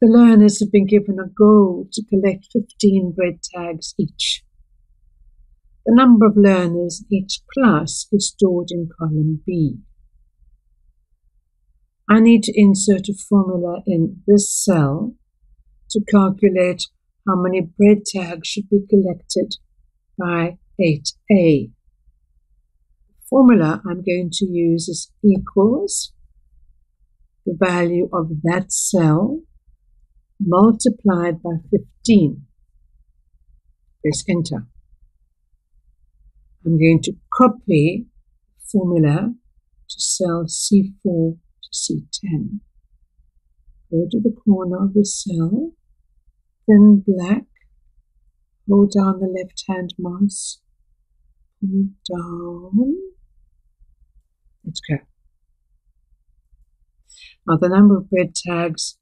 The learners have been given a goal to collect 15 bread tags each. The number of learners in each class is stored in column B. I need to insert a formula in this cell to calculate how many bread tags should be collected by 8a. The formula I'm going to use is equals the value of that cell multiplied by 15. Press enter. I'm going to copy the formula to cell C4 to C10. Go to the corner of the cell, then black, hold down the left hand mouse, pull down, let's go. Now the number of bread tags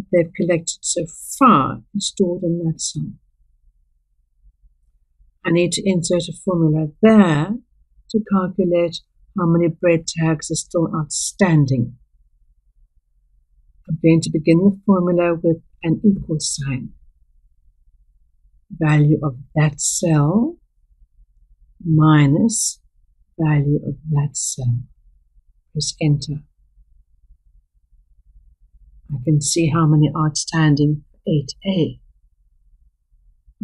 that they've collected so far stored in that cell. I need to insert a formula there to calculate how many bread tags are still outstanding. I'm going to begin the formula with an equal sign. Value of that cell minus value of that cell. Press enter. I can see how many outstanding 8A.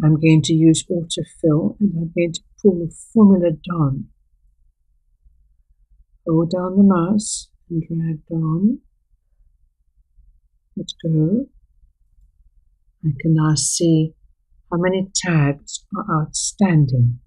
I'm going to use autofill and I'm going to pull the formula down. Hold down the mouse and drag down. Let go. I can now see how many tags are outstanding.